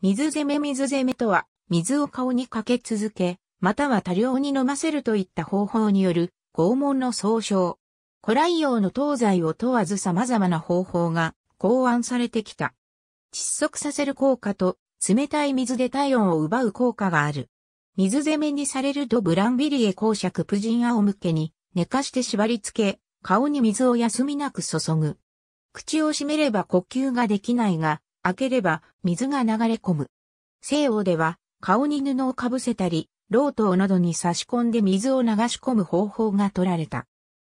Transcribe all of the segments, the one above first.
水攻め水攻めとは、水を顔にかけ続け、または多量に飲ませるといった方法による拷問の総称。古来用の東西を問わず様々な方法が考案されてきた。窒息させる効果と冷たい水で体温を奪う効果がある。水攻めにされるとブランビリエ公爵プジン仰向けに寝かして縛り付け、顔に水を休みなく注ぐ。口を閉めれば呼吸ができないが、開ければ水が流れ込む。西欧では顔に布をかぶせたり、ロートなどに差し込んで水を流し込む方法が取られた。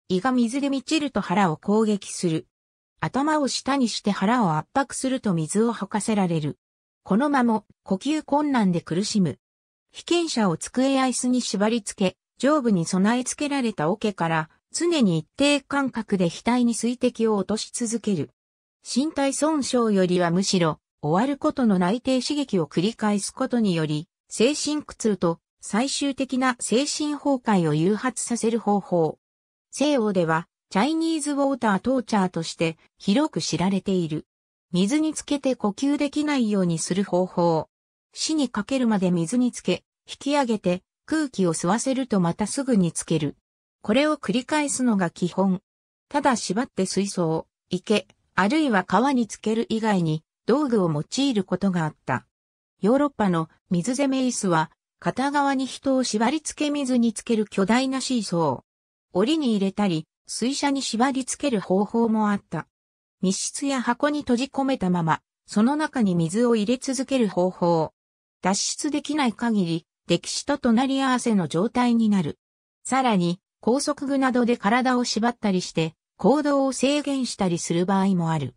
胃が水で満ちると腹を攻撃する。頭を下にして腹を圧迫すると水を吐かせられる。このまま呼吸困難で苦しむ。被験者を机や椅子に縛り付け、上部に備え付けられた桶から常に一定間隔で額に水滴を落とし続ける。身体損傷よりはむしろ終わることの内定刺激を繰り返すことにより、精神苦痛と最終的な精神崩壊を誘発させる方法。西欧では、チャイニーズウォータートーチャーとして広く知られている。水につけて呼吸できないようにする方法。死にかけるまで水につけ、引き上げて空気を吸わせるとまたすぐにつける。これを繰り返すのが基本。ただ縛って水槽、池、あるいは川につける以外に道具を用いることがあった。ヨーロッパの水攻め椅子は片側に人を縛り付け水につける巨大なシーソー。檻に入れたり、水車に縛り付ける方法もあった。密室や箱に閉じ込めたまま、その中に水を入れ続ける方法。脱出できない限り、歴史と隣り合わせの状態になる。さらに、高速具などで体を縛ったりして、行動を制限したりする場合もある。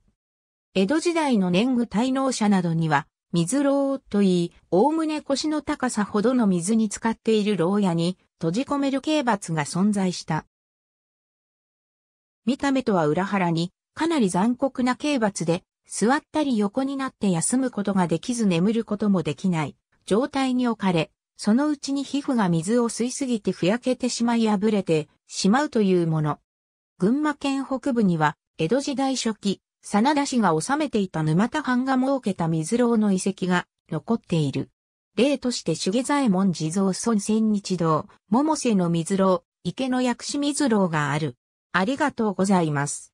江戸時代の年貢滞納者などには、水牢と言い、おおむね腰の高さほどの水に浸かっている牢屋に閉じ込める刑罰が存在した。見た目とは裏腹に、かなり残酷な刑罰で、座ったり横になって休むことができず眠ることもできない状態に置かれ、そのうちに皮膚が水を吸いすぎてふやけてしまい破れてしまうというもの。群馬県北部には、江戸時代初期、真田氏が治めていた沼田藩が設けた水牢の遺跡が残っている。例として手下左衛門地蔵村千日堂、桃瀬の水牢、池の薬師水牢がある。ありがとうございます。